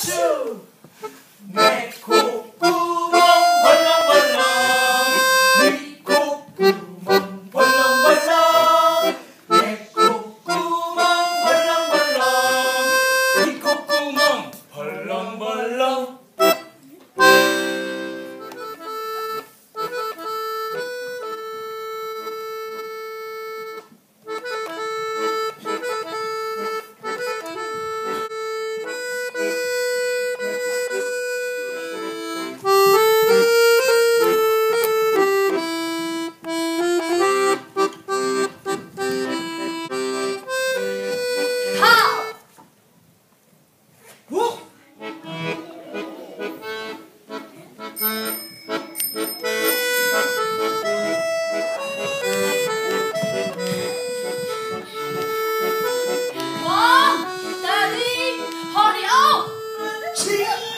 아추 내 콧구멍 벌렁벌렁. 네 콧구멍 벌렁벌렁. 내 콧구멍 벌렁벌렁. 네 콧구멍 벌렁벌렁 See.